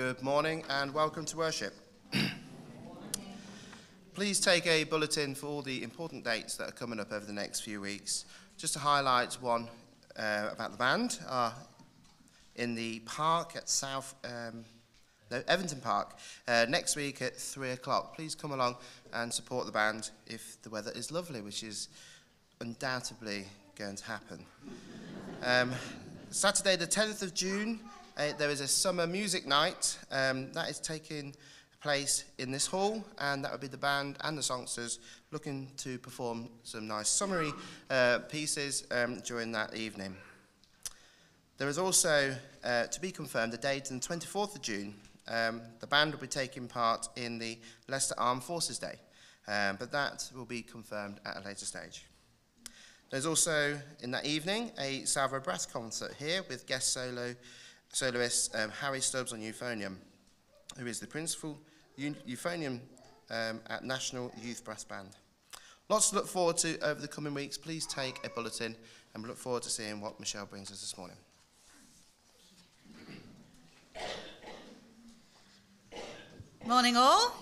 Good morning and welcome to worship. Please take a bulletin for all the important dates that are coming up over the next few weeks. Just to highlight one uh, about the band, uh, in the park at South, um, no, Evington Park, uh, next week at three o'clock. Please come along and support the band if the weather is lovely, which is undoubtedly going to happen. Um, Saturday, the 10th of June, uh, there is a summer music night um, that is taking place in this hall, and that would be the band and the songsters looking to perform some nice summery uh, pieces um, during that evening. There is also, uh, to be confirmed, the date on the 24th of June. Um, the band will be taking part in the Leicester Armed Forces Day, um, but that will be confirmed at a later stage. There's also, in that evening, a Salvo Brass concert here with guest solo soloist um, Harry Stubbs on euphonium, who is the principal euphonium um, at National Youth Brass Band. Lots to look forward to over the coming weeks. Please take a bulletin and we look forward to seeing what Michelle brings us this morning. Morning, all.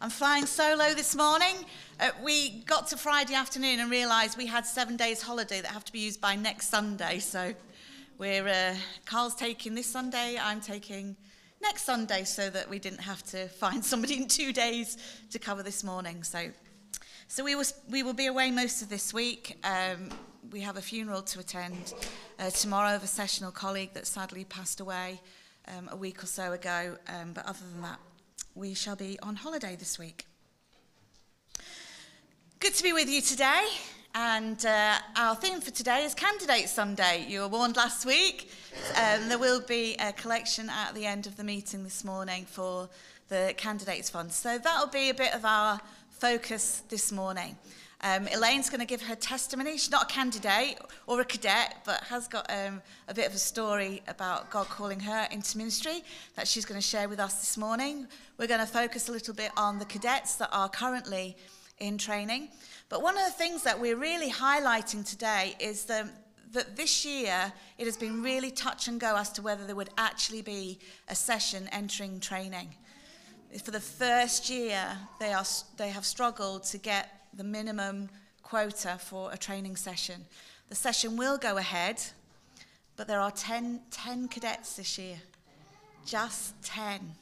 I'm flying solo this morning. Uh, we got to Friday afternoon and realised we had seven days holiday that have to be used by next Sunday. So we're uh, Carl's taking this Sunday. I'm taking next Sunday, so that we didn't have to find somebody in two days to cover this morning. So, so we will we will be away most of this week. Um, we have a funeral to attend uh, tomorrow of a sessional colleague that sadly passed away um, a week or so ago. Um, but other than that, we shall be on holiday this week. Good to be with you today. And uh, our theme for today is Candidate Sunday. You were warned last week. Um, there will be a collection at the end of the meeting this morning for the Candidates Fund. So that'll be a bit of our focus this morning. Um, Elaine's going to give her testimony. She's not a candidate or a cadet, but has got um, a bit of a story about God calling her into ministry that she's going to share with us this morning. We're going to focus a little bit on the cadets that are currently in training. But one of the things that we're really highlighting today is the, that this year it has been really touch and go as to whether there would actually be a session entering training. For the first year, they, are, they have struggled to get the minimum quota for a training session. The session will go ahead, but there are 10, 10 cadets this year. Just 10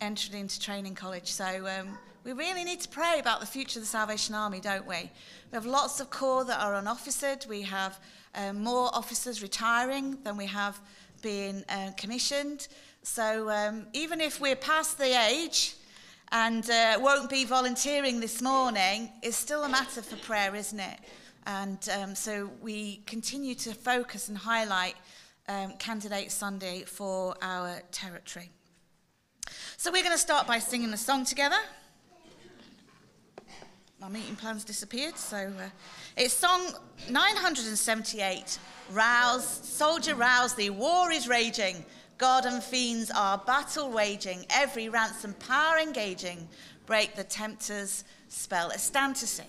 entered into training college. So um, we really need to pray about the future of the Salvation Army, don't we? We have lots of corps that are unofficered. We have um, more officers retiring than we have being uh, commissioned. So um, even if we're past the age and uh, won't be volunteering this morning, it's still a matter for prayer, isn't it? And um, so we continue to focus and highlight um, Candidate Sunday for our territory. So we're going to start by singing a song together my meeting plan's disappeared. So uh, it's song 978 Rouse, soldier, rouse thee, war is raging. God and fiends are battle waging, every ransom power engaging. Break the tempter's spell. Let's stand to sing.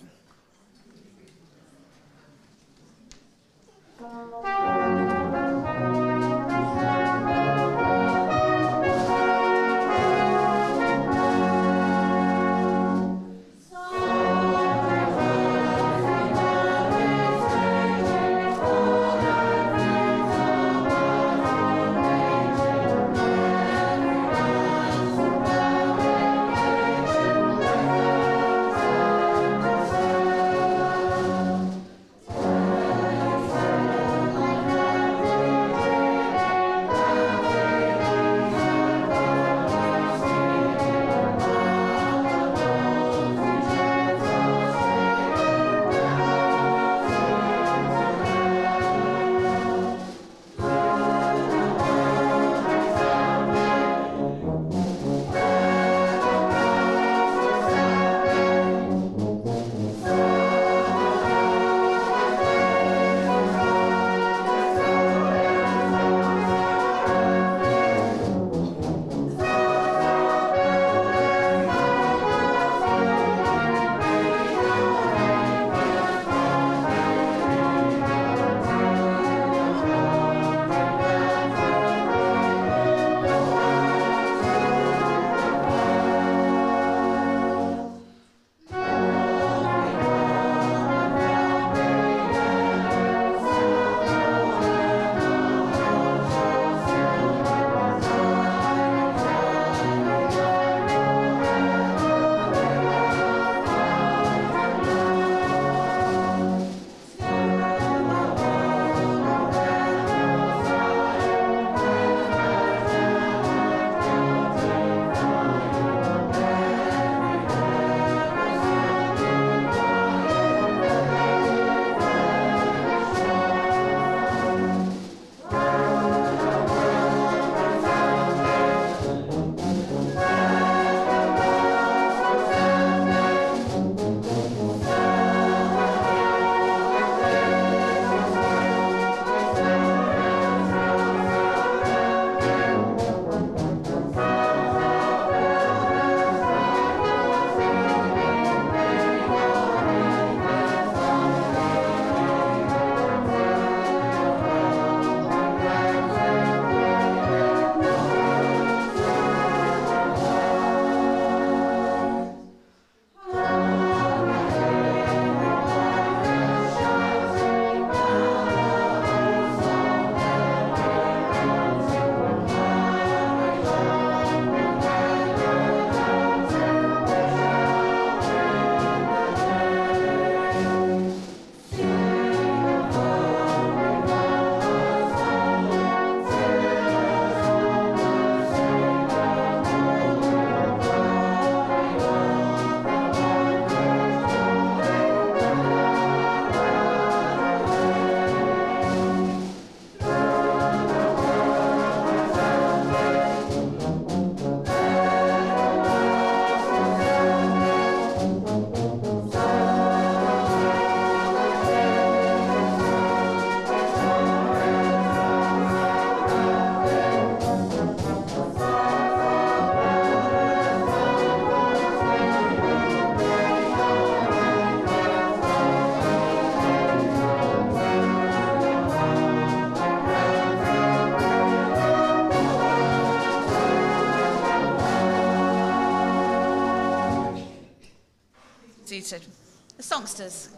The songsters.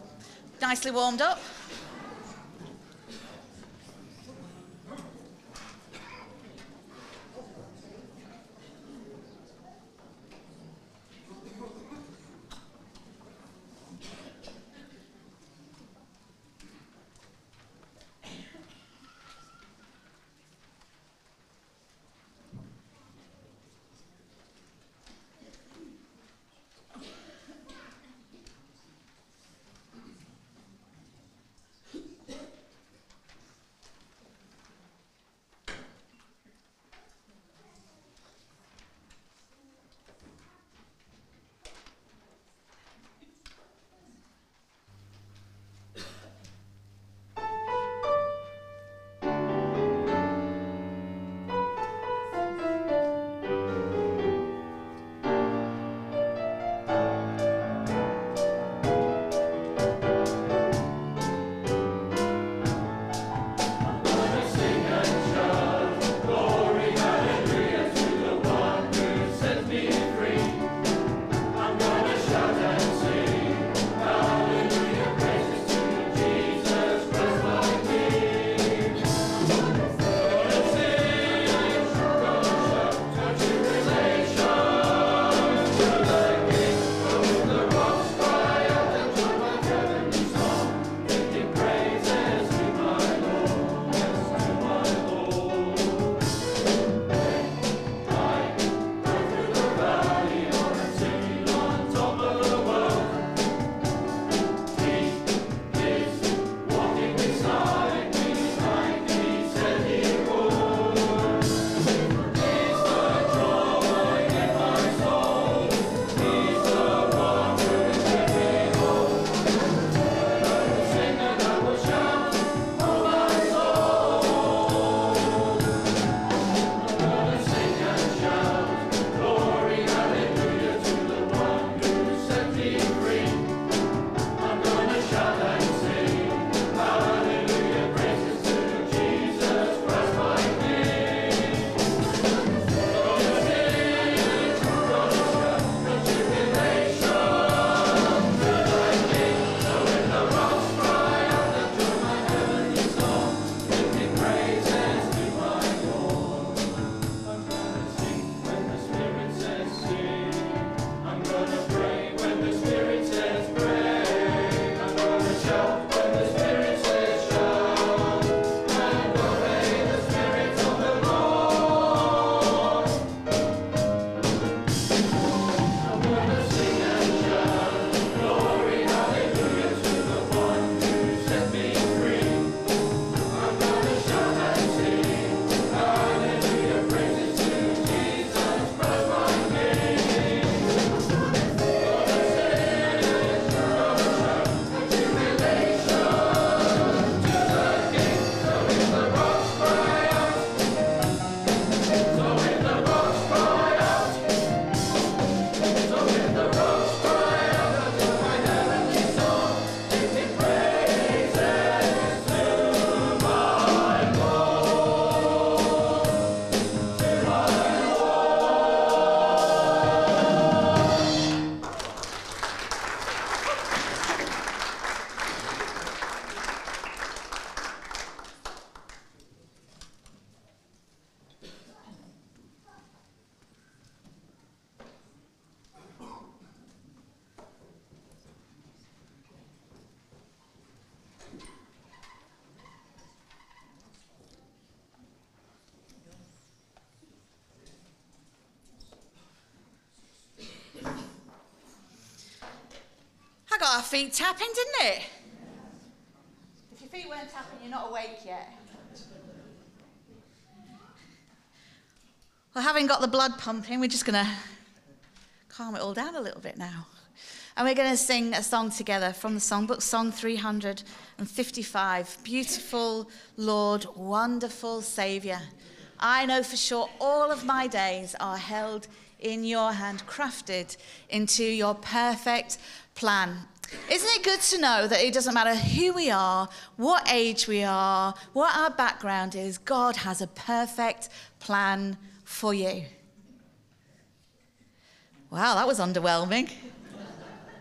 Nicely warmed up. Feet tapping, didn't it? If your feet weren't tapping, you're not awake yet. Well, having got the blood pumping, we're just going to calm it all down a little bit now. And we're going to sing a song together from the songbook, Song 355 Beautiful Lord, Wonderful Saviour. I know for sure all of my days are held in your hand, crafted into your perfect plan. Isn't it good to know that it doesn't matter who we are, what age we are, what our background is, God has a perfect plan for you? Wow, that was underwhelming.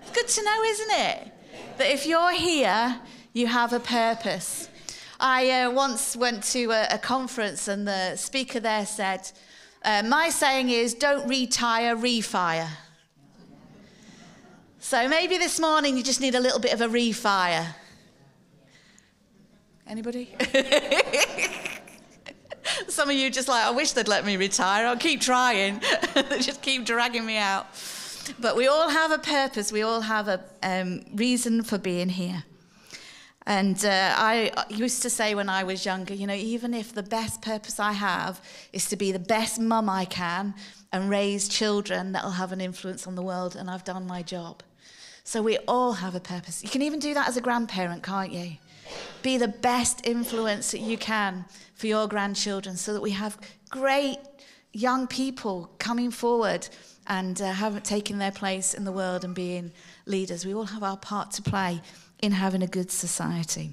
It's good to know, isn't it? That if you're here, you have a purpose. I uh, once went to a, a, conference and the speaker there said, uh, My saying is, don't retire, refire. So maybe this morning you just need a little bit of a refire. Anybody? Some of you just like, I wish they'd let me retire. I'll keep trying. they just keep dragging me out. But we all have a purpose. We all have a um, reason for being here. And uh, I used to say when I was younger, you know, even if the best purpose I have is to be the best mum I can and raise children that'll have an influence on the world, and I've done my job. So we all have a purpose. You can even do that as a grandparent, can't you? Be the best influence that you can for your grandchildren so that we have great young people coming forward and uh, have their place in the world and being leaders. We all have our part to play in having a good society.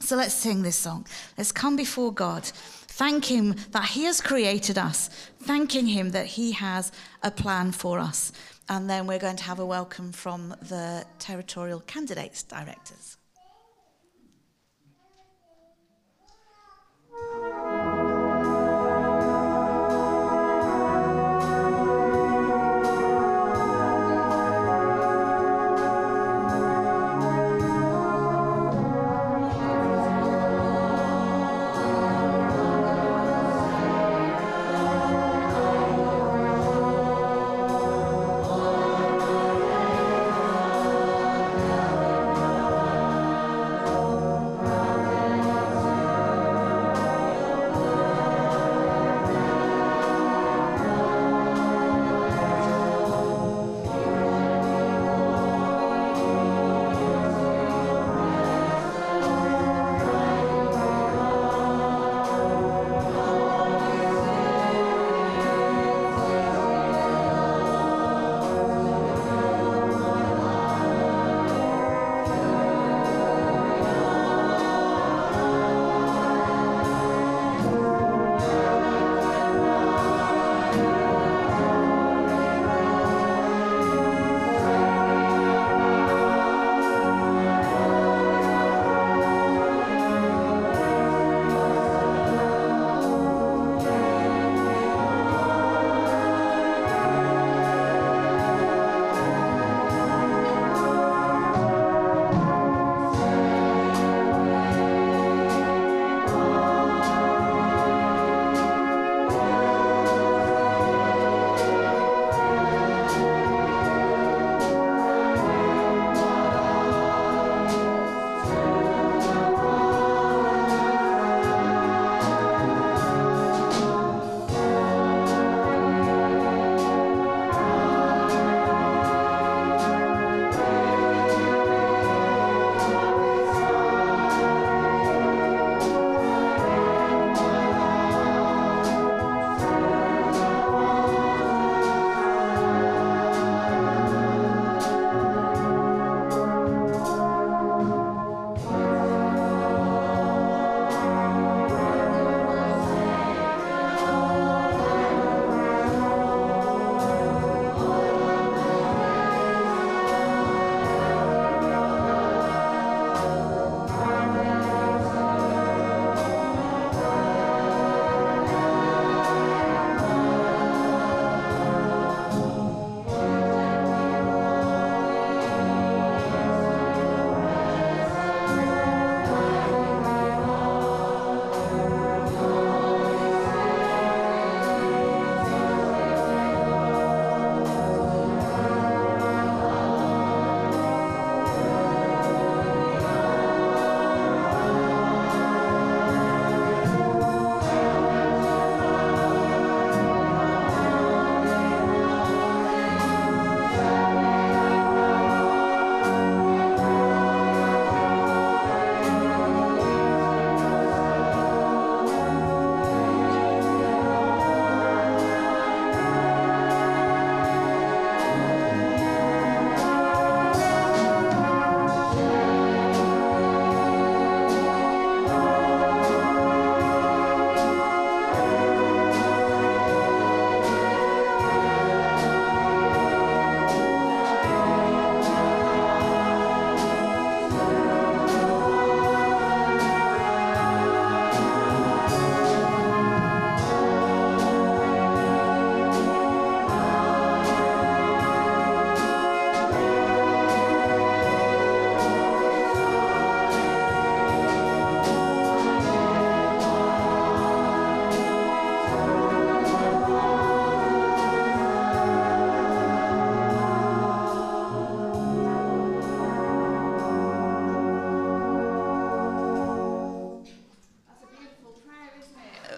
So let's sing this song. Let's come before God. Thank Him that He has created us, thanking Him that He has a plan for us. And then we're going to have a welcome from the territorial candidates directors.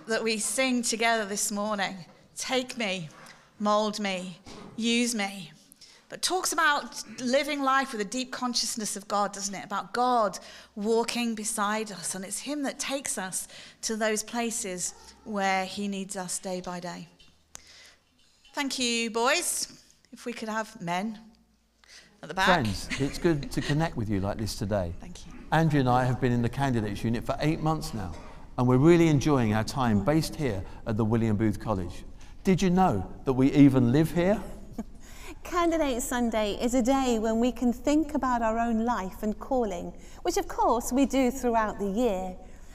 That we sing together this morning, Take Me, Mold Me, Use Me, but talks about living life with a deep consciousness of God, doesn't it? About God walking beside us. And it's Him that takes us to those places where He needs us day by day. Thank you, boys. If we could have men at the back. Friends, it's good to connect with you like this today. Thank you. Andrew and I have been in the candidates unit for eight months now, and we're really enjoying our time based here at the William Booth College. Did you know that we even live here? Candidate Sunday is a day when we can think about our own life and calling, which of course we do throughout the year.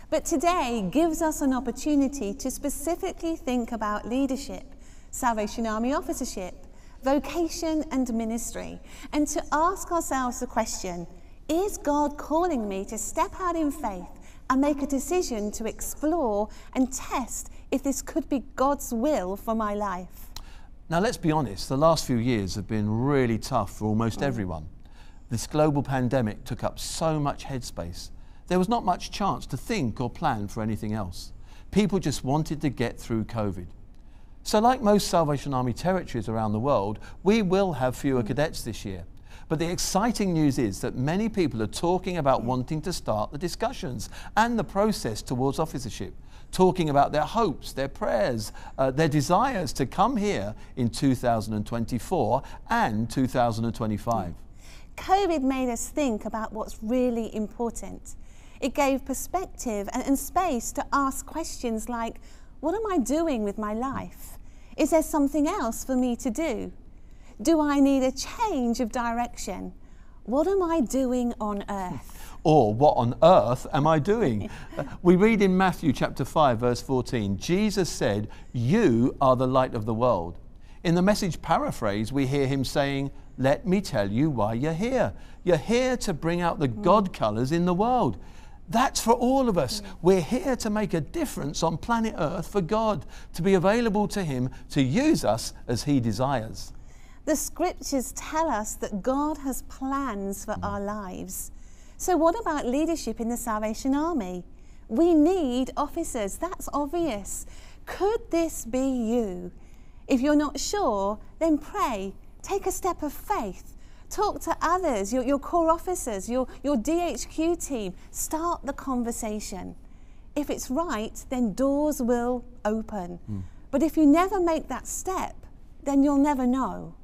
But today gives us an opportunity to specifically think about leadership, Salvation Army officership, vocation and ministry, and to ask ourselves the question, is God calling me to step out in faith and make a decision to explore and test if this could be God's will for my life? Now, let's be honest, the last few years have been really tough for almost everyone. This global pandemic took up so much headspace. There was not much chance to think or plan for anything else. People just wanted to get through COVID. So, like most Salvation Army territories around the world, we will have fewer cadets this year. But the exciting news is that many people are talking about wanting to start the discussions and the process towards officership talking about their hopes, their prayers, uh, their desires to come here in 2024 and 2025. COVID made us think about what's really important. It gave perspective and, and, space to ask questions like What am I doing with my life? Is there something else for me to do? Do I need a change of direction? What am I doing on earth? or what on earth am I doing? we read in Matthew chapter 5 verse 14, Jesus said, "You are the light of the world." In the message paraphrase, we hear him saying, "Let me tell you why you're here. You're here to bring out the hmm. God colors in the world." That's for all of us. Hmm. We're here to make a difference on planet Earth for God, to be available to Him to use us as He desires. The scriptures tell us that God has plans for our lives. So, what about leadership in the Salvation Army? We need officers, that's obvious. Could this be you? If you're not sure, then pray. Take a step of faith. Talk to others, your, your corps officers, your, your DHQ team. Start the conversation. If it's right, then doors will open. Mm. But if you never make that step, then you'll never know.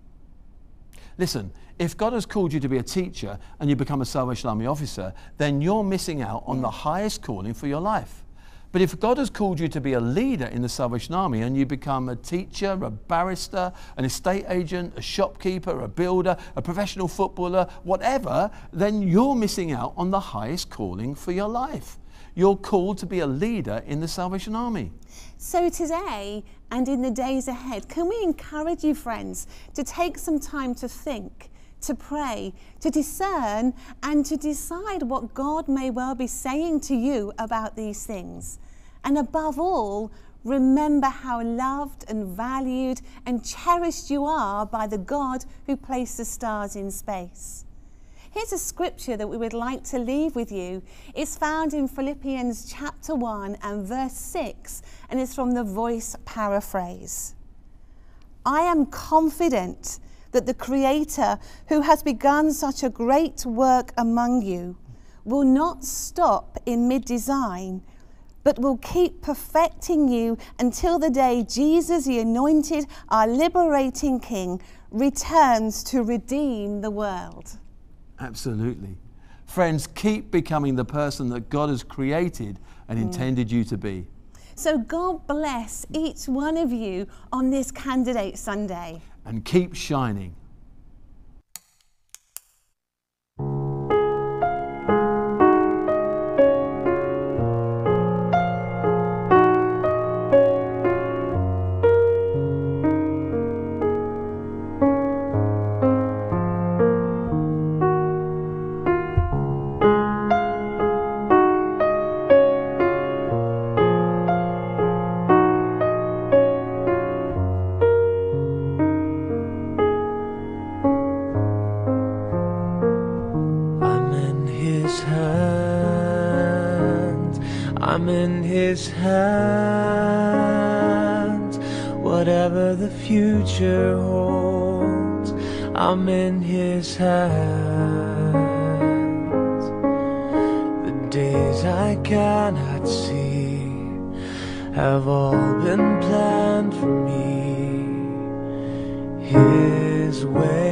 Listen, if God has called you to be a teacher and you become a Salvation Army officer, then you're missing out on the highest calling for your life. But if God has called you to be a leader in the Salvation Army and you become a teacher, a barrister, an estate agent, a shopkeeper, a builder, a professional footballer, whatever, then you're missing out on the highest calling for your life. You're called to be a leader in the Salvation Army. So today and in the days ahead, can we encourage you, friends, to take some time to think, to pray, to discern, and to decide what God may well be saying to you about these things? And above all, remember how loved and valued and cherished you are by the God who placed the stars in space. Here's a scripture that we would like to leave with you. It's found in Philippians chapter 1 and verse 6, and it's from the voice paraphrase. I am confident that the Creator, who has begun such a great work among you, will not stop in mid design, but will keep perfecting you until the day Jesus, the anointed, our liberating King, returns to redeem the world. Absolutely. Friends, keep becoming the person that God has created and mm. intended you to be. So, God bless each one of you on this Candidate Sunday. And keep shining. Have all been planned for me. His way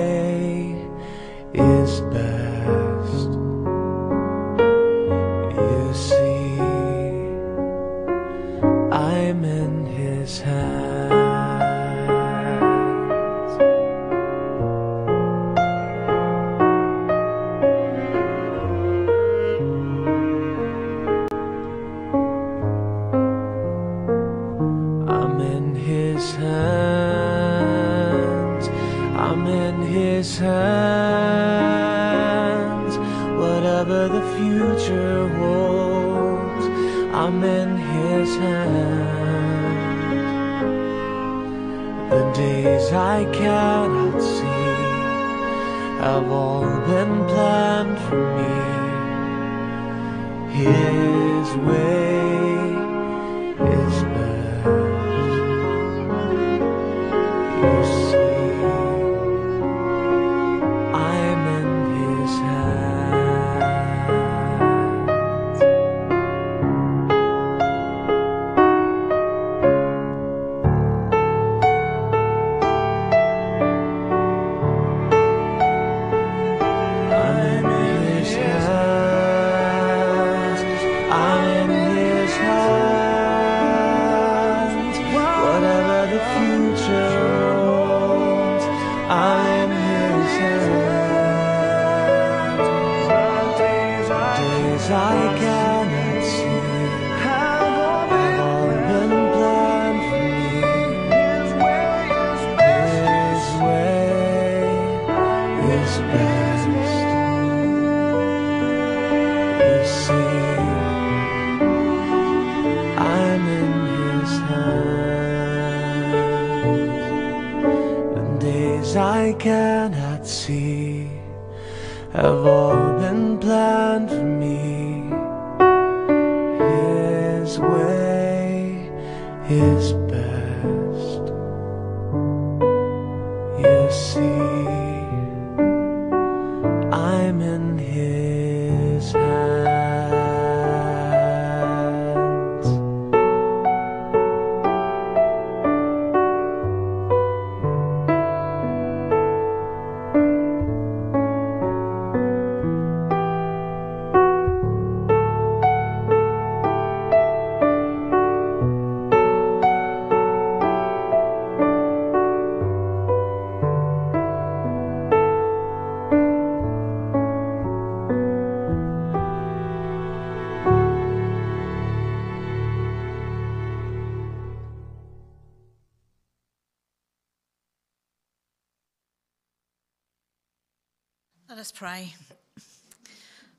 pray.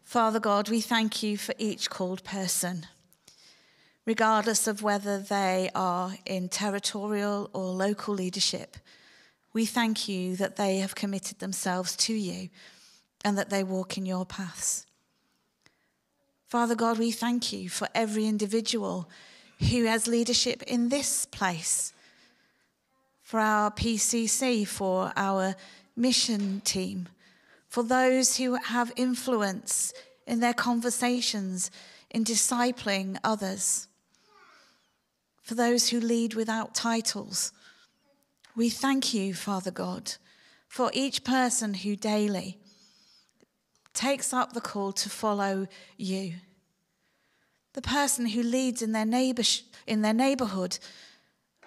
Father God, we thank you for each called person, regardless of whether they are in territorial or local leadership. We thank you that they have committed themselves to you and that they walk in your paths. Father God, we thank you for every individual who has leadership in this place, for our PCC, for our mission team, for those who have influence in their conversations, in discipling others, for those who lead without titles. We thank you, Father God, for each person who daily takes up the call to follow you. The person who leads in their, neighbor, in their neighborhood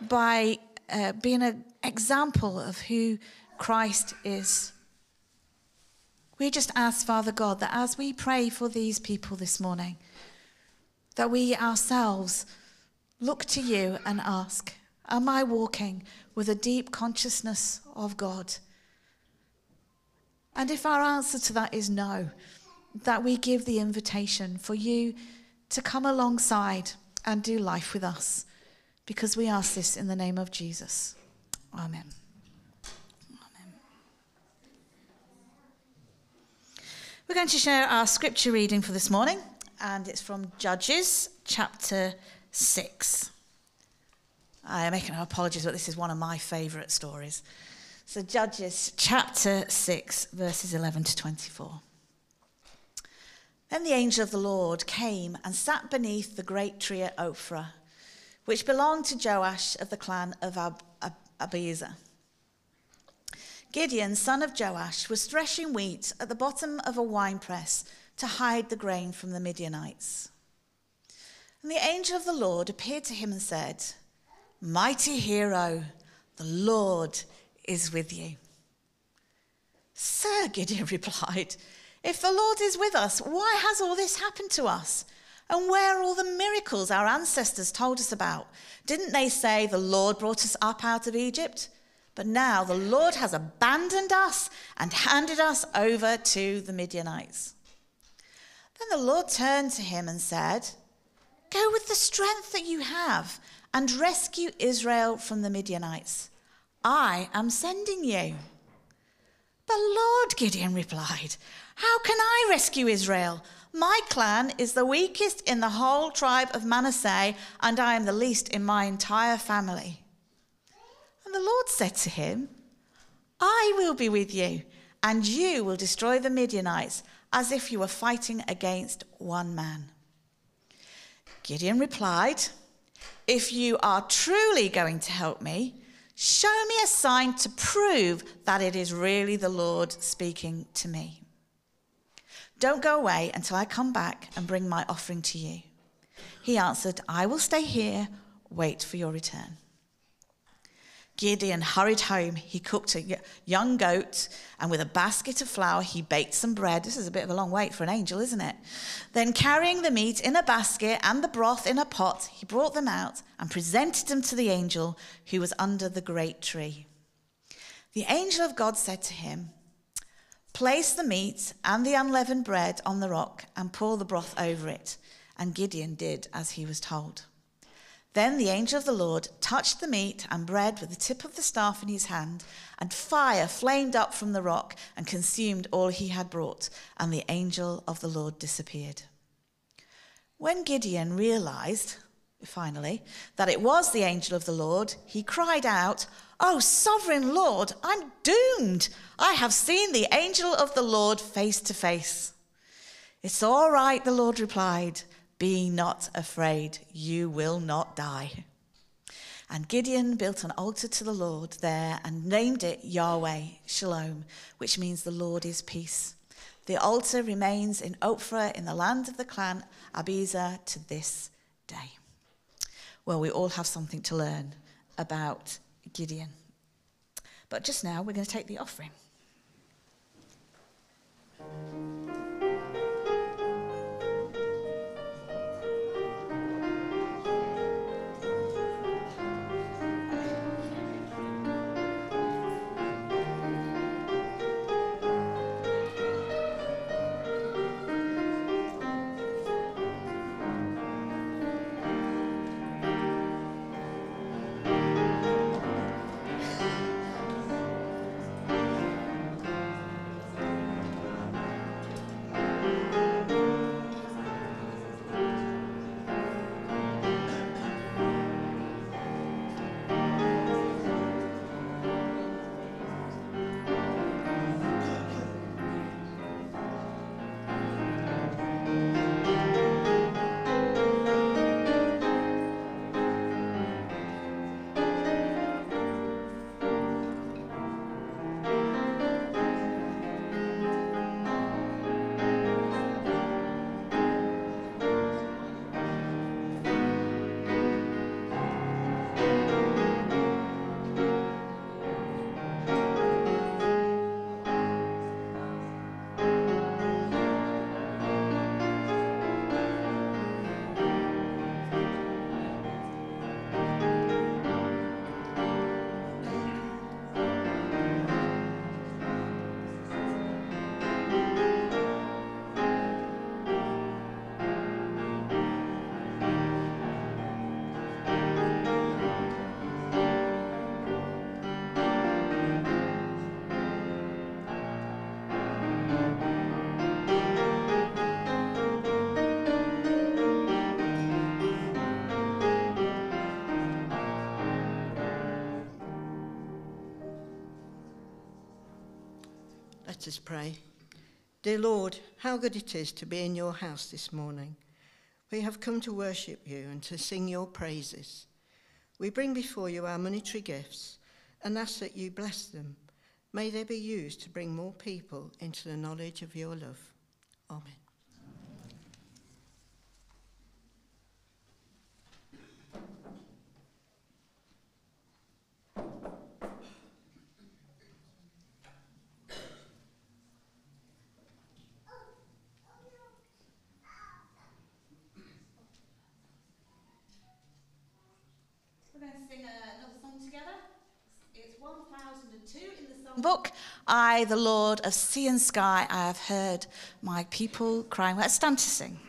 by uh, being an example of who Christ is. We just ask, Father God, that as we pray for these people this morning, that we ourselves look to you and ask, Am I walking with a deep consciousness of God? And if our answer to that is no, that we give the invitation for you to come alongside and do life with us, because we ask this in the name of Jesus. Amen. We're going to share our scripture reading for this morning, and it's from Judges chapter 6. I am making apologies, but this is one of my favourite stories. So, Judges chapter 6, verses 11 to 24. Then the angel of the Lord came and sat beneath the great tree at Ophrah, which belonged to Joash of the clan of Ab- Ab- Abiezer. Gideon, son of Joash, was threshing wheat at the bottom of a winepress to hide the grain from the Midianites. And the angel of the Lord appeared to him and said, Mighty hero, the Lord is with you. Sir, Gideon replied, If the Lord is with us, why has all this happened to us? And where are all the miracles our ancestors told us about? Didn't they say the Lord brought us up out of Egypt? But now the Lord has abandoned us and handed us over to the Midianites. Then the Lord turned to him and said, Go with the strength that you have and rescue Israel from the Midianites. I am sending you. But Lord, Gideon replied, How can I rescue Israel? My clan is the weakest in the whole tribe of Manasseh, and I am the least in my entire family. And the Lord said to him, I will be with you, and you will destroy the Midianites as if you were fighting against one man. Gideon replied, If you are truly going to help me, show me a sign to prove that it is really the Lord speaking to me. Don't go away until I come back and bring my offering to you. He answered, I will stay here, wait for your return. Gideon hurried home. He cooked a young goat, and with a basket of flour, he baked some bread. This is a bit of a long wait for an angel, isn't it? Then, carrying the meat in a basket and the broth in a pot, he brought them out and presented them to the angel who was under the great tree. The angel of God said to him, Place the meat and the unleavened bread on the rock and pour the broth over it. And Gideon did as he was told. Then the angel of the Lord touched the meat and bread with the tip of the staff in his hand, and fire flamed up from the rock and consumed all he had brought, and the angel of the Lord disappeared. When Gideon realized, finally, that it was the angel of the Lord, he cried out, Oh, sovereign Lord, I'm doomed. I have seen the angel of the Lord face to face. It's all right, the Lord replied. Be not afraid, you will not die. And Gideon built an altar to the Lord there and named it Yahweh Shalom, which means the Lord is peace. The altar remains in Ophrah in the land of the clan Abiezer to this day. Well, we all have something to learn about Gideon. But just now, we're going to take the offering. Us pray. Dear Lord, how good it is to be in your house this morning. We have come to worship you and to sing your praises. We bring before you our monetary gifts and ask that you bless them. May they be used to bring more people into the knowledge of your love. Amen. We're going to sing uh, another song together. It's 1002 in the song book. I, the Lord of sea and sky, I have heard my people crying. Let's stand to sing.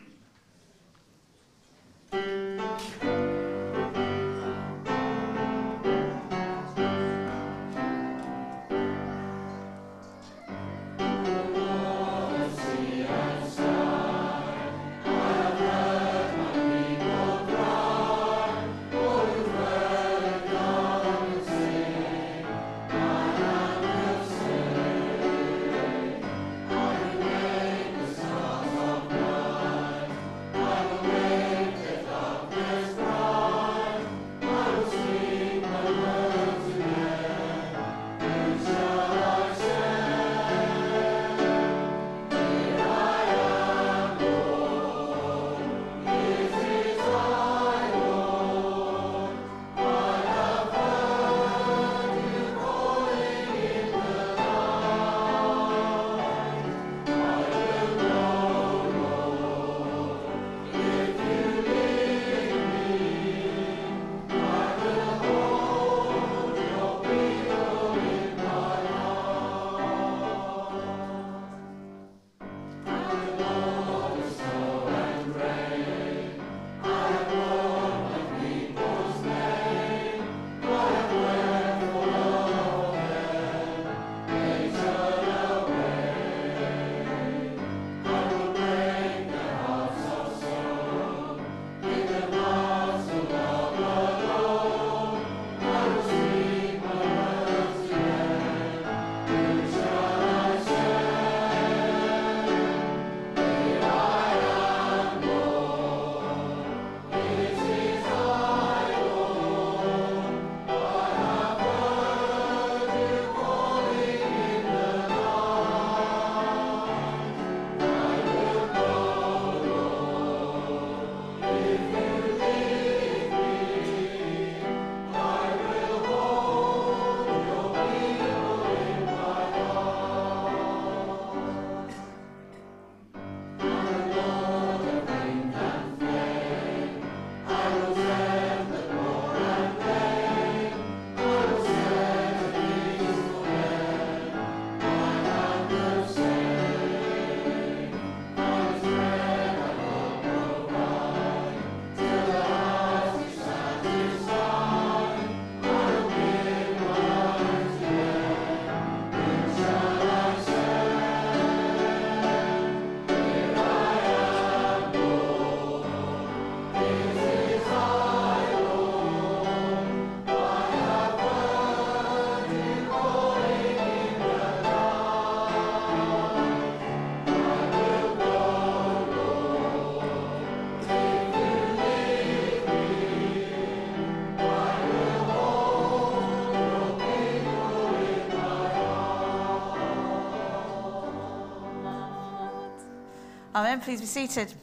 Please be seated.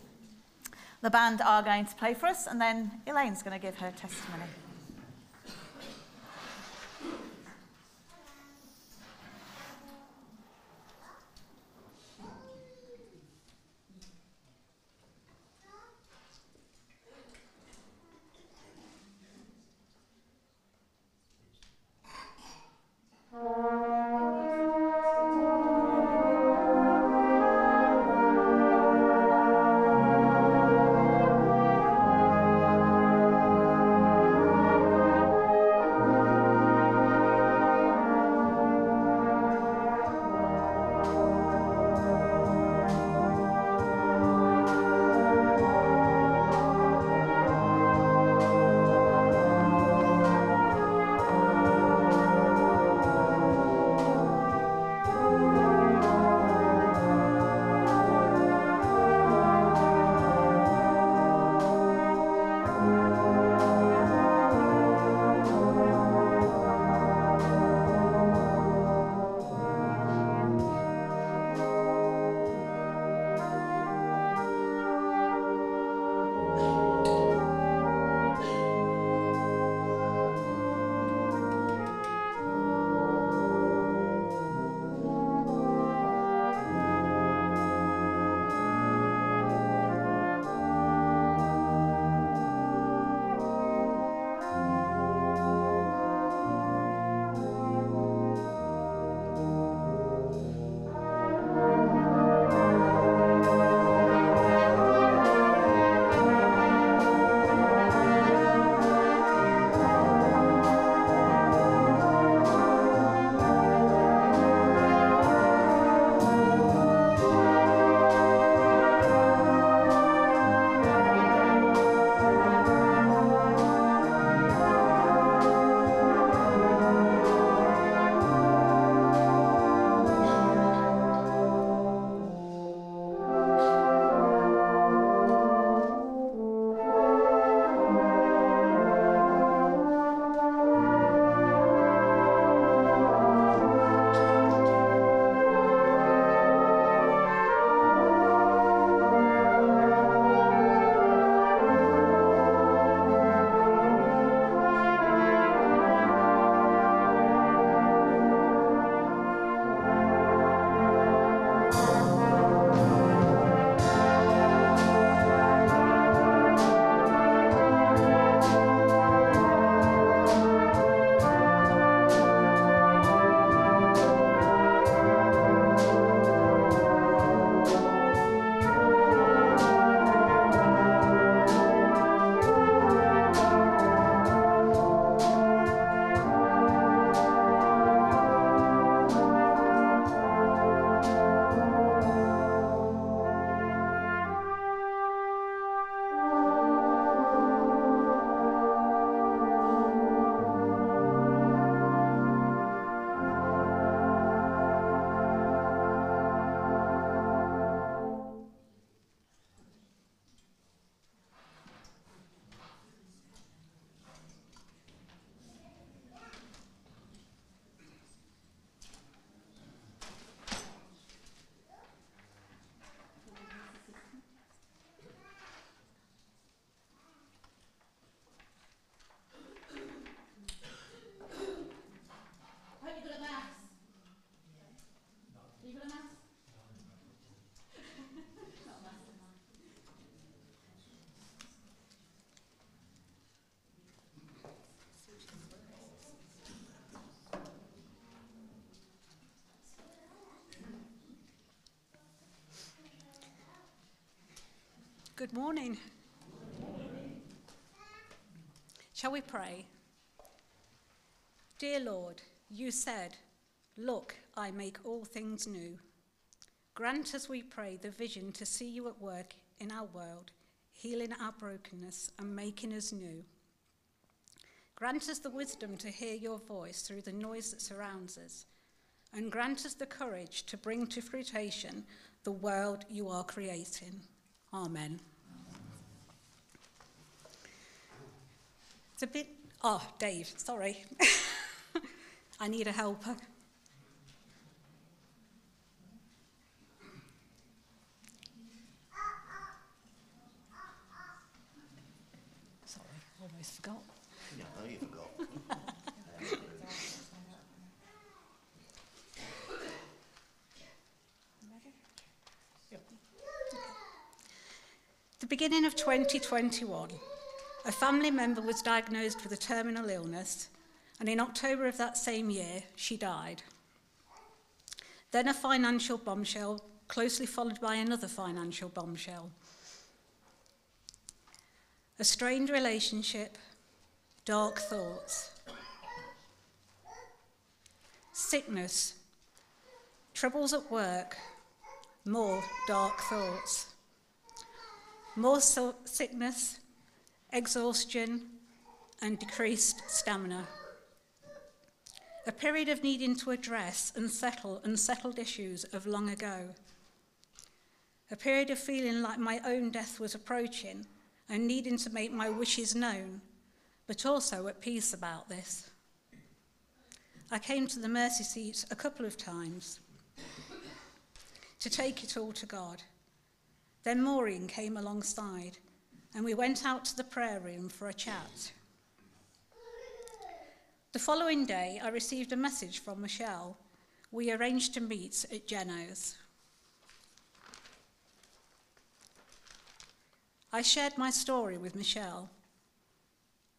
The band are going to play for us, and then Elaine's going to give her testimony. Good morning. Shall we pray? Dear Lord, you said, Look, I make all things new. Grant us, we pray, the vision to see you at work in our world, healing our brokenness and making us new. Grant us the wisdom to hear your voice through the noise that surrounds us, and grant us the courage to bring to fruition the world you are creating. Amen. It's a bit. Oh, Dave, sorry. I need a helper. Sorry, almost forgot. Yeah, I know you forgot. The beginning of 2021, a family member was diagnosed with a terminal illness, and in October of that same year, she died. Then a financial bombshell, closely followed by another financial bombshell. A strained relationship, dark thoughts, sickness, troubles at work, more dark thoughts more so- sickness, exhaustion, and decreased stamina. A period of needing to address and settle unsettled issues of long ago. A period of feeling like my own death was approaching and needing to make my wishes known, but also at peace about this. I came to the mercy seat a couple of times to take it all to God. Then Maureen came alongside, and we went out to the prayer room for a chat. The following day, I received a message from Michelle. We arranged to meet at Geno's. I shared my story with Michelle.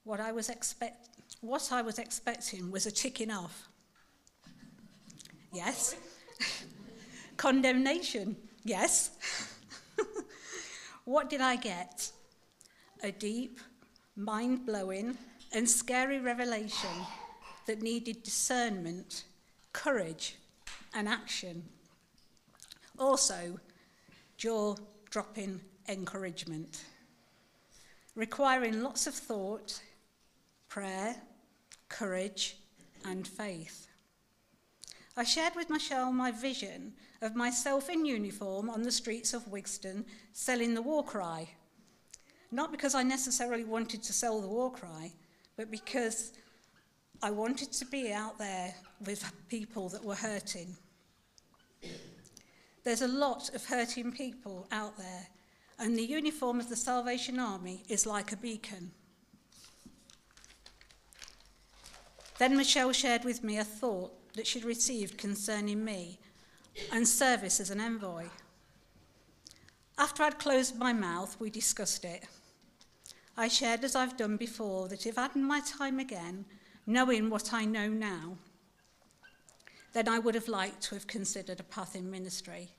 What I was, expect- what I was expecting was a ticking off. Yes. Condemnation. Yes. what did I get? A deep, mind blowing, and scary revelation that needed discernment, courage, and action. Also, jaw dropping encouragement, requiring lots of thought, prayer, courage, and faith. I shared with Michelle my vision of myself in uniform on the streets of Wigston selling the war cry. Not because I necessarily wanted to sell the war cry, but because I wanted to be out there with people that were hurting. There's a lot of hurting people out there, and the uniform of the Salvation Army is like a beacon. Then Michelle shared with me a thought that she'd received concerning me and service as an envoy. After I'd closed my mouth, we discussed it. I shared, as I've done before, that if I'd my time again, knowing what I know now, then I would have liked to have considered a path in ministry.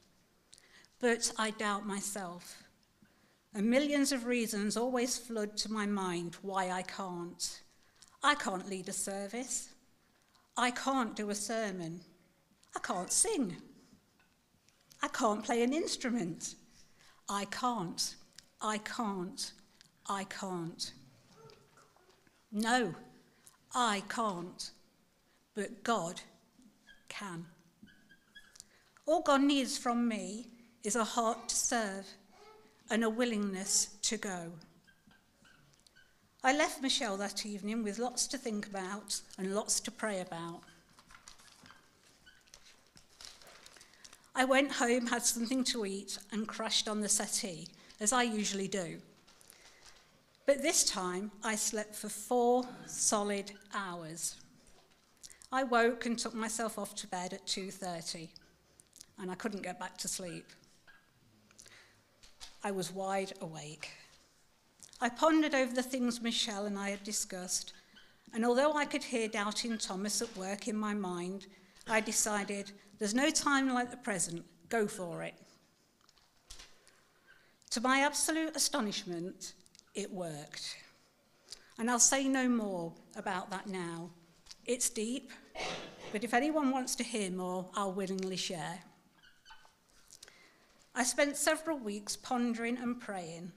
But I doubt myself. And millions of reasons always flood to my mind why I can't. I can't lead a service. I can't do a sermon. I can't sing. I can't play an instrument. I can't. I can't. I can't. No, I can't. But God can. All God needs from me is a heart to serve and a willingness to go. I left Michelle that evening with lots to think about and lots to pray about. I went home, had something to eat, and crashed on the settee, as I usually do. But this time, I slept for four solid hours. I woke and took myself off to bed at 2:30, and I couldn't get back to sleep. I was wide awake. I pondered over the things Michelle and I had discussed, and although I could hear doubting Thomas at work in my mind, I decided there's no time like the present, go for it. To my absolute astonishment, it worked. And I'll say no more about that now. It's deep, but if anyone wants to hear more, I'll willingly share. I spent several weeks pondering and praying.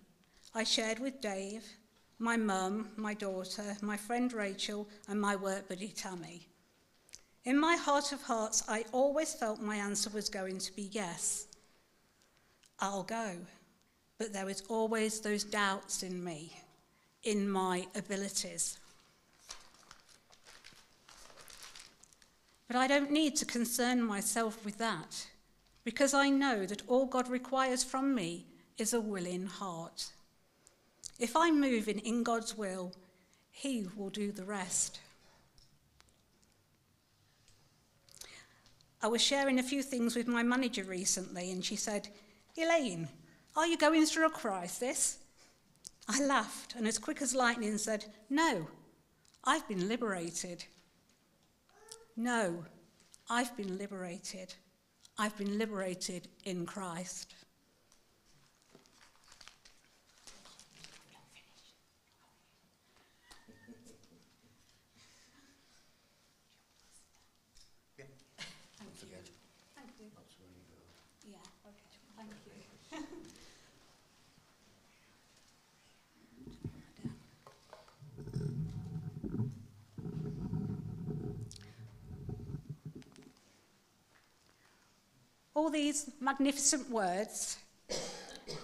I shared with Dave, my mum, my daughter, my friend Rachel, and my work buddy Tammy. In my heart of hearts, I always felt my answer was going to be yes. I'll go. But there was always those doubts in me, in my abilities. But I don't need to concern myself with that because I know that all God requires from me is a willing heart. If I'm moving in God's will, He will do the rest. I was sharing a few things with my manager recently, and she said, Elaine, are you going through a crisis? I laughed and, as quick as lightning, said, No, I've been liberated. No, I've been liberated. I've been liberated in Christ. Yeah, okay, thank you. All these magnificent words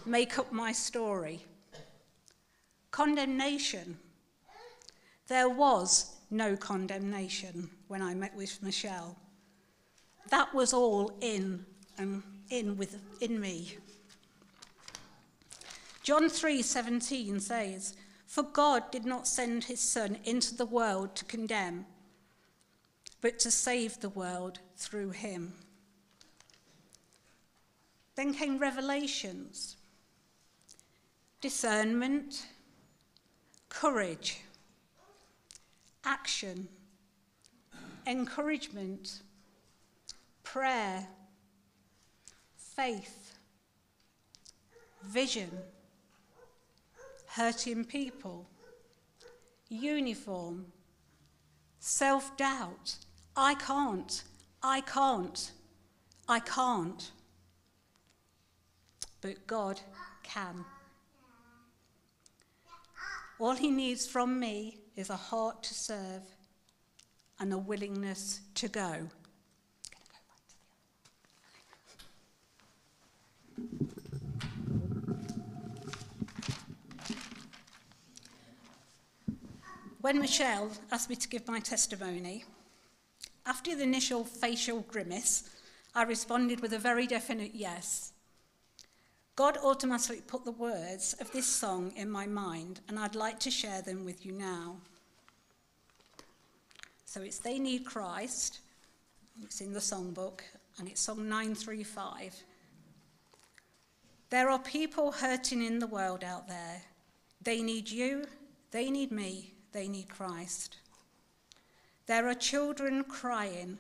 make up my story. Condemnation. There was no condemnation when I met with Michelle. That was all in and in with in me. John 3:17 says, "For God did not send his son into the world to condemn, but to save the world through him." Then came revelations, discernment, courage, action, encouragement, prayer, faith, vision, hurting people, uniform, self doubt. I can't, I can't, I can't. But God can. All he needs from me is a heart to serve and a willingness to go. When Michelle asked me to give my testimony, after the initial facial grimace, I responded with a very definite yes. God automatically put the words of this song in my mind, and I'd like to share them with you now. So it's They Need Christ, it's in the songbook, and it's song 935. There are people hurting in the world out there. They need you, they need me, they need Christ. There are children crying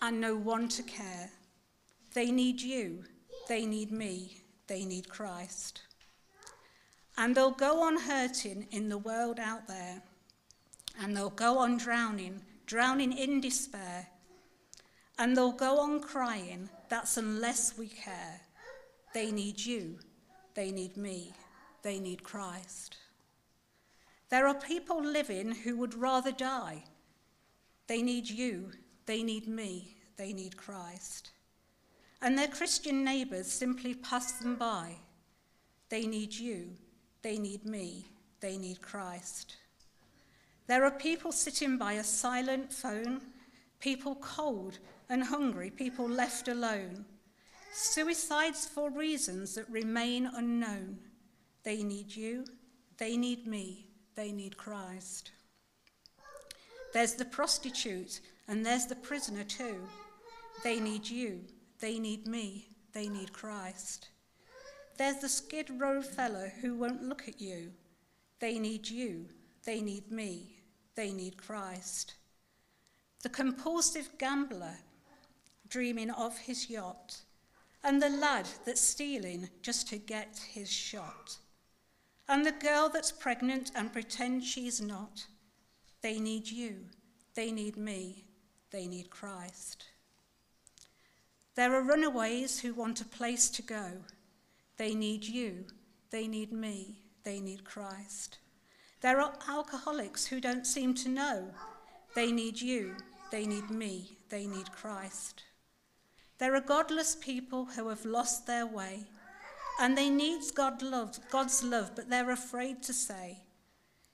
and no one to care. They need you, they need me, they need Christ. And they'll go on hurting in the world out there, and they'll go on drowning, drowning in despair, and they'll go on crying. That's unless we care. They need you, they need me, they need Christ. There are people living who would rather die. They need you, they need me, they need Christ. And their Christian neighbours simply pass them by. They need you, they need me, they need Christ. There are people sitting by a silent phone, people cold and hungry, people left alone, suicides for reasons that remain unknown. They need you, they need me, they need Christ. There's the prostitute and there's the prisoner too. They need you, they need me, they need Christ. There's the skid row fellow who won't look at you. They need you, they need me, they need Christ. The compulsive gambler dreaming of his yacht and the lad that's stealing just to get his shot, and the girl that's pregnant and pretends she's not. They need you, they need me, they need Christ. There are runaways who want a place to go. They need you, they need me, they need Christ. There are alcoholics who don't seem to know. They need you, they need me, they need Christ. There are godless people who have lost their way and they need God love, God's love, but they're afraid to say,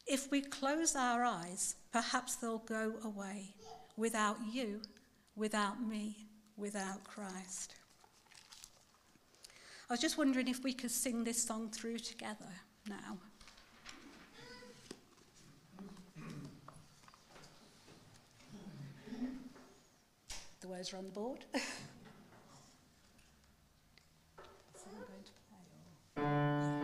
if we close our eyes, perhaps they'll go away without you, without me, without Christ. I was just wondering if we could sing this song through together now. The words are on the board.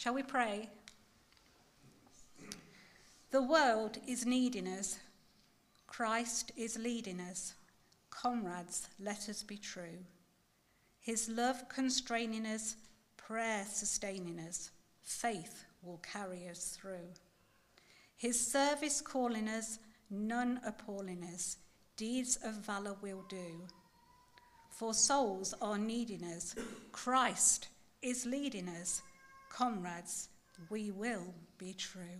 Shall we pray? The world is needing us. Christ is leading us. Comrades, let us be true. His love constraining us, prayer sustaining us, faith will carry us through. His service calling us, none appalling us, deeds of valour will do. For souls are needing us, Christ is leading us. Comrades, we will be true.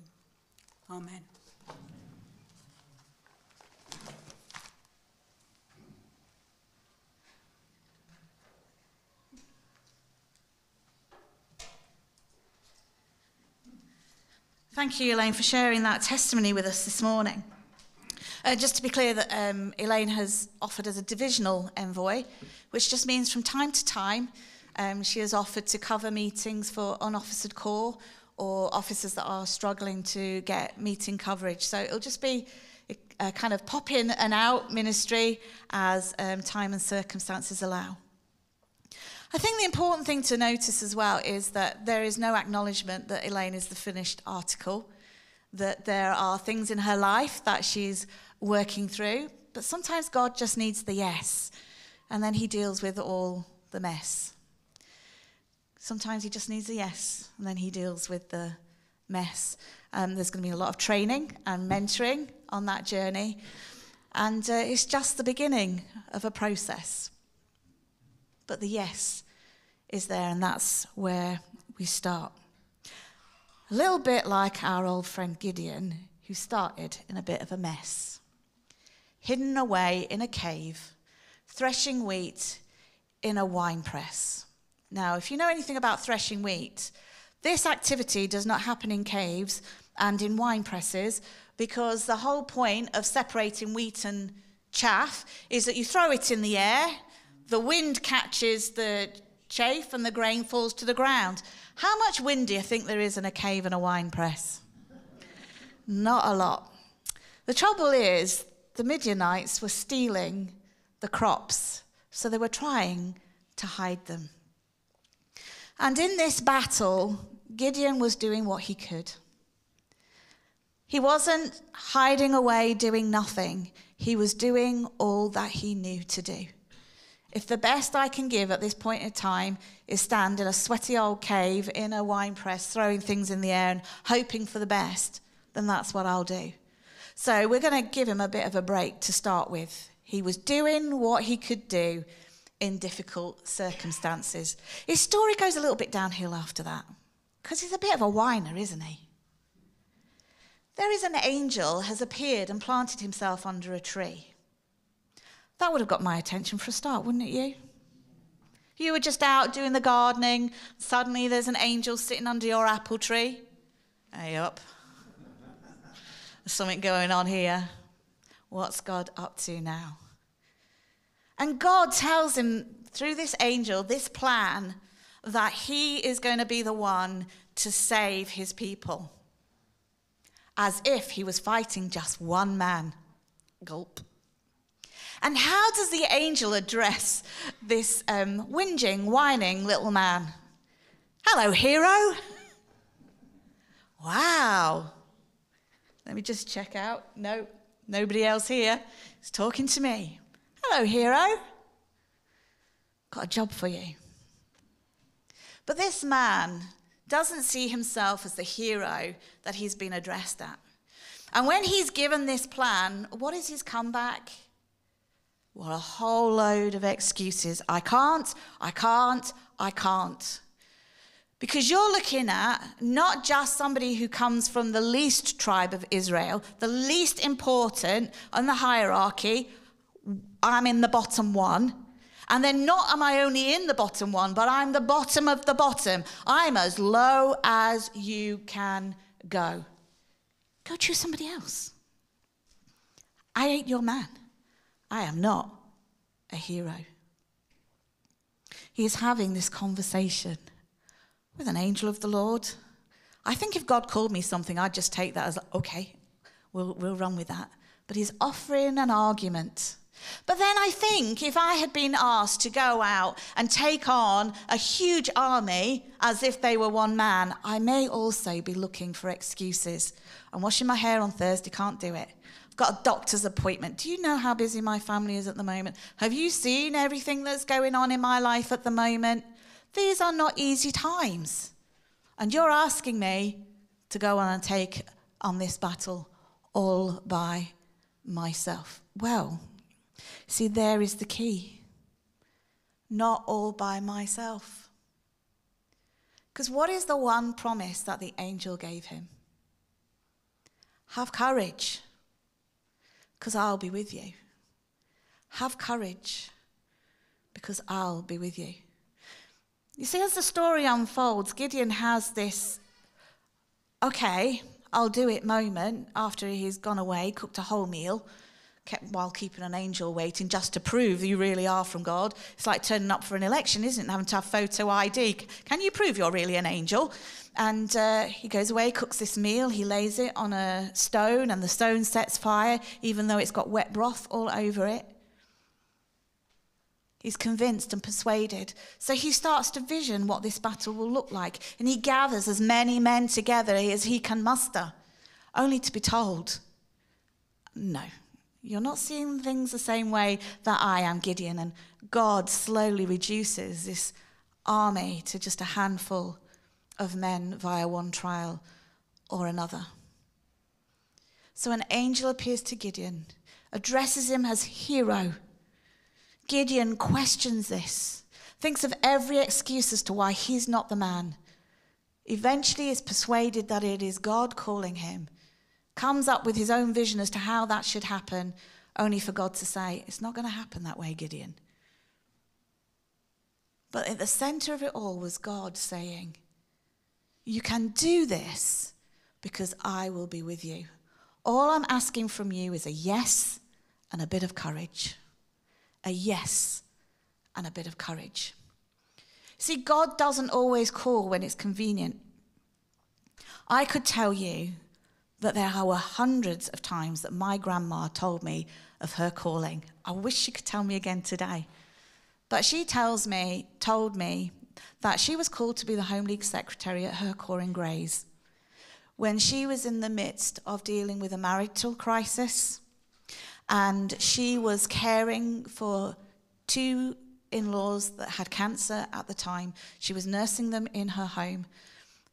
Amen. Thank you, Elaine, for sharing that testimony with us this morning. Uh, just to be clear, that um, Elaine has offered as a divisional envoy, which just means from time to time um, she has offered to cover meetings for unofficered corps or officers that are struggling to get meeting coverage. So it'll just be a, kind of pop in and out ministry as um, time and circumstances allow. I think the important thing to notice as well is that there is no acknowledgement that Elaine is the finished article, that there are things in her life that she's working through, but sometimes God just needs the yes, and then he deals with all the mess. Sometimes he just needs a yes, and then he deals with the mess. Um, there's going to be a lot of training and mentoring on that journey, and uh, it's just the beginning of a process. But the yes is there, and that's where we start. A little bit like our old friend Gideon, who started in a bit of a mess, hidden away in a cave, threshing wheat in a wine press. Now, if you know anything about threshing wheat, this activity does not happen in caves and in wine presses because the whole point of separating wheat and chaff is that you throw it in the air the wind catches the chaff and the grain falls to the ground. How much wind do you think there is in a cave and a wine press? Not a lot. The trouble is, the Midianites were stealing the crops, so they were trying to hide them. And in this battle, Gideon was doing what he could. He wasn't hiding away doing nothing, he was doing all that he knew to do. If the best I can give at this point in time is stand in a sweaty old cave in a wine press, throwing things in the air and hoping for the best, then that's what I'll do. So we're going to give him a bit of a break to start with. He was doing what he could do in difficult circumstances. His story goes a little bit downhill after that because he's a bit of a whiner, isn't he? There is an angel has appeared and planted himself under a tree. That would have got my attention for a start, wouldn't it, you? You were just out doing the gardening, suddenly there's an angel sitting under your apple tree. Hey up. There's something going on here. What's God up to now? And God tells him through this angel, this plan, that he is going to be the one to save his people. As if he was fighting just one man. Gulp. And how does the angel address this um, whinging, whining little man? Hello, hero. Wow. Let me just check out. No, nobody else here is talking to me. Hello, hero. Got a job for you. But this man doesn't see himself as the hero that he's been addressed at. And when he's given this plan, what is his comeback? Well, a whole load of excuses. I can't, I can't, I can't. Because you're looking at not just somebody who comes from the least tribe of Israel, the least important on the hierarchy. I'm in the bottom one. And then not am I only in the bottom one, but I'm the bottom of the bottom. I'm as low as you can go. Go choose somebody else. I ain't your man. I am not a hero. He is having this conversation with an angel of the Lord. I think if God called me something, I'd just take that as, okay, we'll, we'll run with that. But he's offering an argument. But then I think if I had been asked to go out and take on a huge army as if they were one man, I may also be looking for excuses. I'm washing my hair on Thursday, can't do it I've got a doctor's appointment. Do you know how busy my family is at the moment? Have you seen everything that's going on in my life at the moment? These are not easy times. And you're asking me to go on and take on this battle all by myself. Well, see, there is the key. Not all by myself. Because what is the one promise that the angel gave him? Have courage, because I'll be with you. Have courage, because I'll be with you. You see, as the story unfolds, Gideon has this, okay, I'll do it moment after he's gone away, cooked a whole meal, kept while keeping an angel waiting just to prove you really are from God. It's like turning up for an election, isn't it? Having to have photo ID. Can you prove you're really an angel? And uh, he goes away, cooks this meal, he lays it on a stone, and the stone sets fire, even though it's got wet broth all over it. He's convinced and persuaded. So he starts to vision what this battle will look like, and he gathers as many men together as he can muster, only to be told, No, you're not seeing things the same way that I am, Gideon. And God slowly reduces this army to just a handful of men via one trial or another. So an angel appears to Gideon, addresses him as hero Gideon questions this, thinks of every excuse as to why he's not the man. Eventually is persuaded that it is God calling him, comes up with his own vision as to how that should happen, only for God to say, It's not going to happen that way, Gideon. But at the center of it all was God saying, You can do this because I will be with you. All I'm asking from you is a yes and a bit of courage a yes and a bit of courage. See, God doesn't always call when it's convenient. I could tell you that there were hundreds of times that my grandma told me of her calling. I wish she could tell me again today. But she tells me, told me that she was called to be the Home League secretary at her corps in Grays when she was in the midst of dealing with a marital crisis and she was caring for two in laws that had cancer at the time. She was nursing them in her home.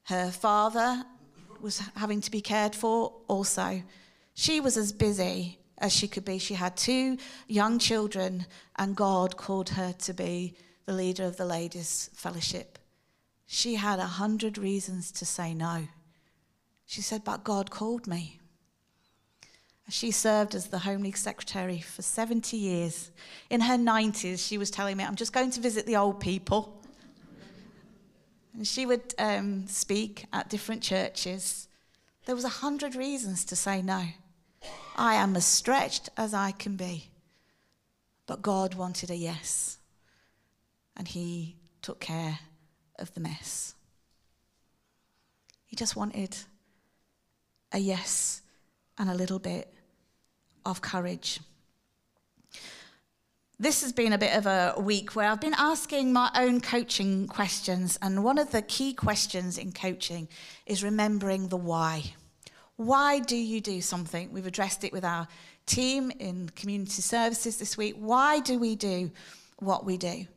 Her father was having to be cared for also. She was as busy as she could be. She had two young children, and God called her to be the leader of the ladies' fellowship. She had a hundred reasons to say no. She said, But God called me. She served as the Home League Secretary for 70 years. In her 90s, she was telling me, I'm just going to visit the old people. And she would um, speak at different churches. There was a hundred reasons to say no. I am as stretched as I can be. But God wanted a yes. And He took care of the mess. He just wanted a yes and a little bit of courage. This has been a bit of a week where I've been asking my own coaching questions, and one of the key questions in coaching is remembering the why. Why do you do something? We've addressed it with our team in community services this week. Why do we do what we do?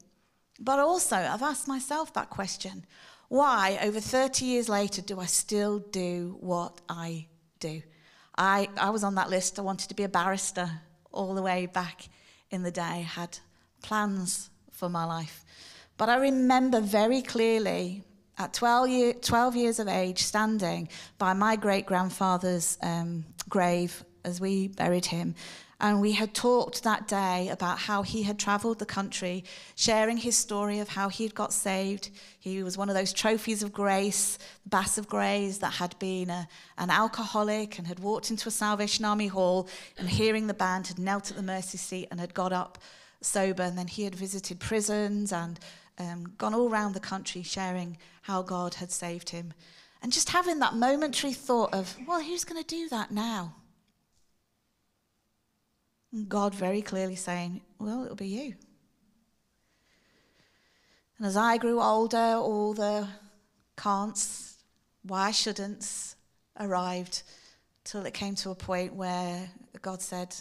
But also, I've asked myself that question why, over 30 years later, do I still do what I do? I, I was on that list. I wanted to be a barrister all the way back in the day, had plans for my life. But I remember very clearly at 12, year, 12 years of age standing by my great grandfather's um, grave as we buried him and we had talked that day about how he had traveled the country, sharing his story of how he had got saved. He was one of those trophies of grace, Bass of Grace, that had been a, an alcoholic and had walked into a Salvation Army hall and hearing the band had knelt at the mercy seat and had got up sober. And then he had visited prisons and um, gone all around the country sharing how God had saved him. And just having that momentary thought of, well, who's going to do that now? God very clearly saying, Well, it'll be you. And as I grew older, all the can'ts, why shouldn'ts arrived till it came to a point where God said,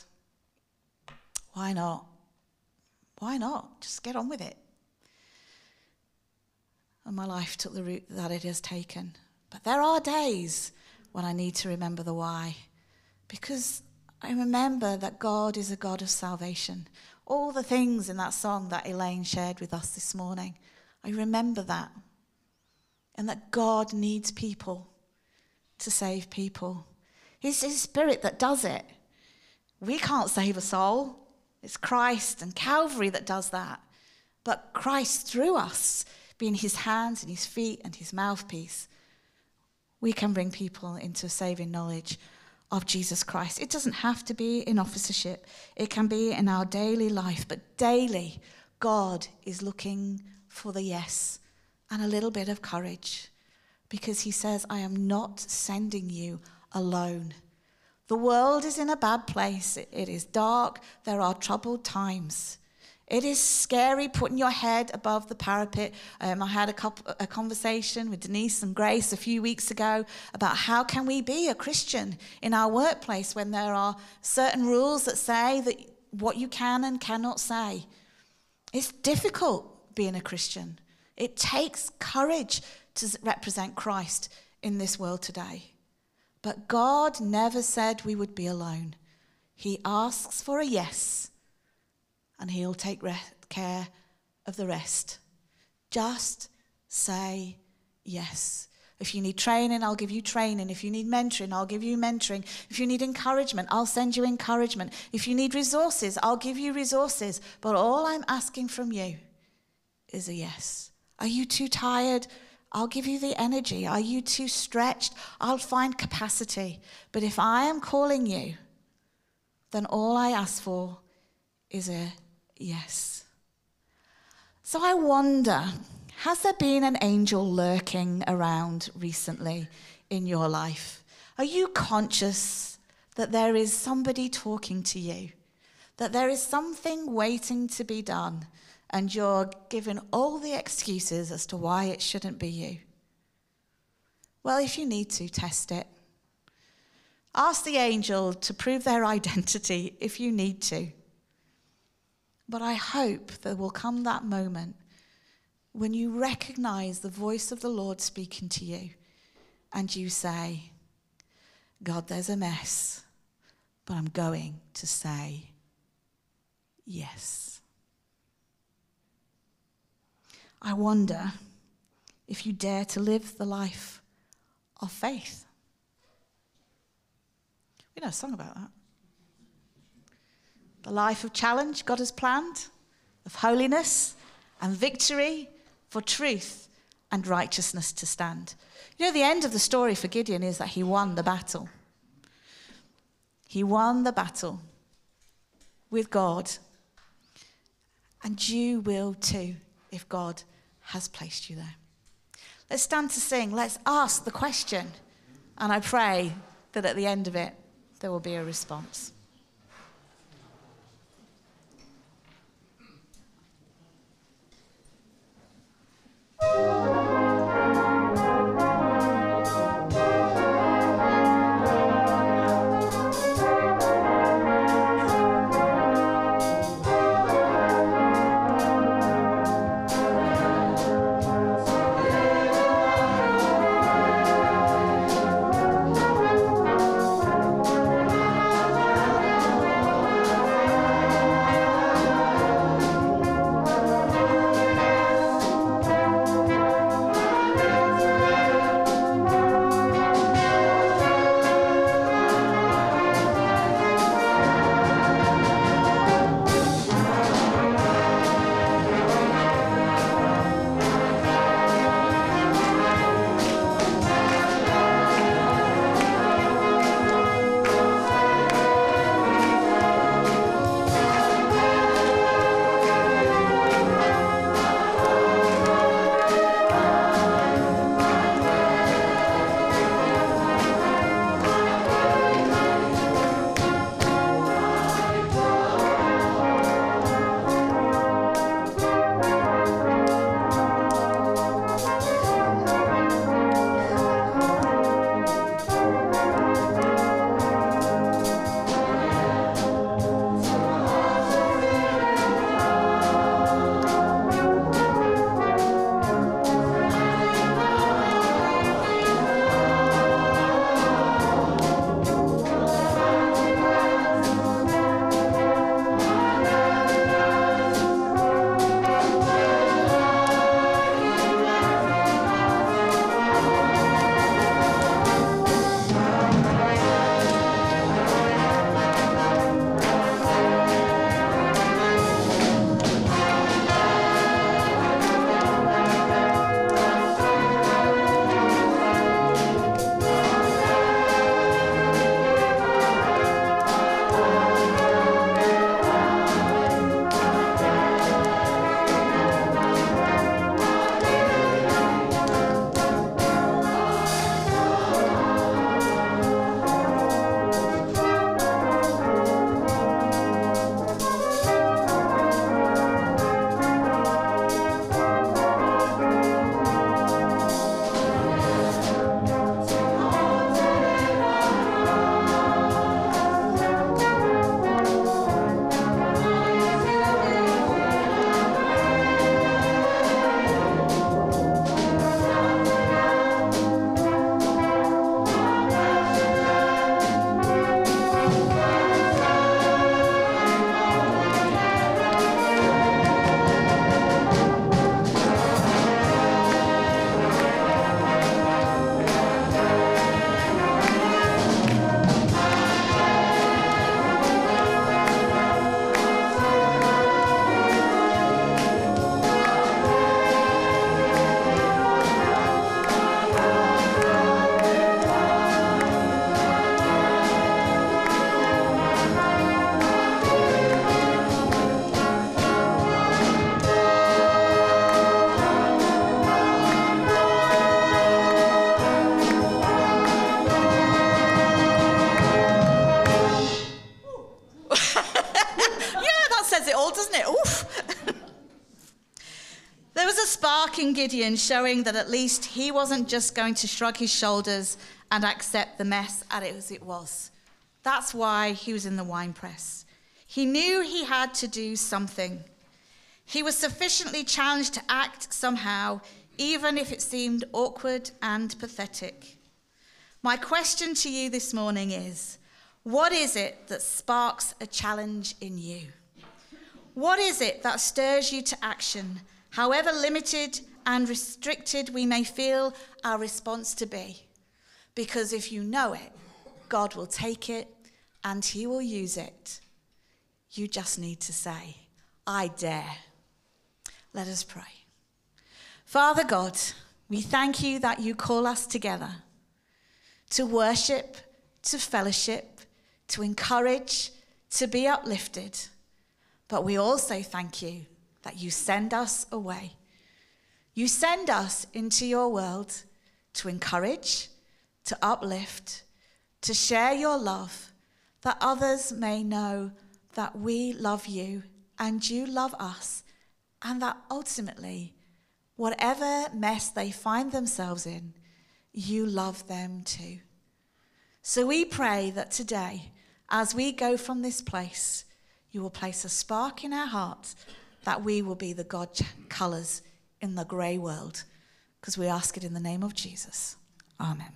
Why not? Why not? Just get on with it. And my life took the route that it has taken. But there are days when I need to remember the why. Because I remember that God is a God of salvation. All the things in that song that Elaine shared with us this morning, I remember that. And that God needs people to save people. It's His Spirit that does it. We can't save a soul. It's Christ and Calvary that does that. But Christ through us, being His hands and His feet and His mouthpiece, we can bring people into saving knowledge of Jesus Christ. It doesn't have to be in officership, it can be in our daily life. But daily, God is looking for the yes and a little bit of courage because He says, I am not sending you alone. The world is in a bad place. It is dark. There are troubled times. It is scary putting your head above the parapet. Um, I had a, couple, a conversation with Denise and Grace a few weeks ago about how can we be a Christian in our workplace when there are certain rules that say that what you can and cannot say. It's difficult being a Christian. It takes courage to represent Christ in this world today. But God never said we would be alone. He asks for a yes and He'll take re- care of the rest. Just say yes. If you need training, I'll give you training. If you need mentoring, I'll give you mentoring. If you need encouragement, I'll send you encouragement. If you need resources, I'll give you resources. But all I'm asking from you is a yes. Are you too tired? I'll give you the energy. Are you too stretched? I'll find capacity. But if I am calling you, then all I ask for is a yes. So I wonder has there been an angel lurking around recently in your life? Are you conscious that there is somebody talking to you? That there is something waiting to be done, and you're given all the excuses as to why it shouldn't be you? Well, if you need to, test it. Ask the angel to prove their identity if you need to. But I hope there will come that moment when you recognize the voice of the Lord speaking to you and you say, God, there's a mess, but I'm going to say yes. I wonder if you dare to live the life of faith. We know a song about that. The life of challenge God has planned, of holiness and victory for truth and righteousness to stand. You know, the end of the story for Gideon is that he won the battle. He won the battle with God. And you will too if God has placed you there. Let's stand to sing. Let's ask the question. And I pray that at the end of it, there will be a response. Música Gideon showing that at least he wasn't just going to shrug his shoulders and accept the mess as it was. That's why he was in the wine press. He knew he had to do something. He was sufficiently challenged to act somehow, even if it seemed awkward and pathetic. My question to you this morning is what is it that sparks a challenge in you? What is it that stirs you to action, however limited and restricted we may feel our response to be? Because if you know it, God will take it and He will use it. You just need to say, I dare. Let us pray. Father God, we thank you that you call us together to worship, to fellowship, to encourage, to be uplifted. But we also thank you that you send us away. You send us into your world to encourage, to uplift, to share your love, that others may know that we love you and you love us, and that ultimately, whatever mess they find themselves in, you love them too. So we pray that today, as we go from this place, you will place a spark in our hearts that we will be the God colours in the grey world. Because we ask it in the name of Jesus. Amen.